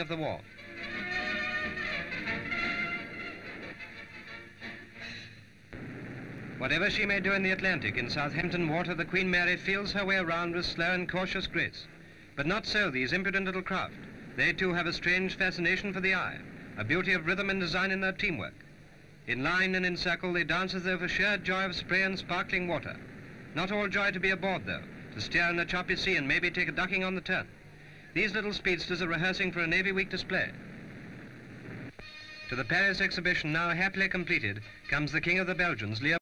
of the war. Whatever she may do in the Atlantic, in Southampton water, the Queen Mary feels her way around with slow and cautious grace. But not so these impudent little craft. They too have a strange fascination for the eye, a beauty of rhythm and design in their teamwork. In line and in circle, they dance as though for sheer joy of spray and sparkling water. Not all joy to be aboard, though, to steer in a choppy sea and maybe take a ducking on the turn. These little speedsters are rehearsing for a Navy Week display. To the Paris exhibition, now happily completed, comes the King of the Belgians, Leo